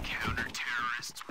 Counter-terrorists.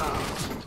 Wow.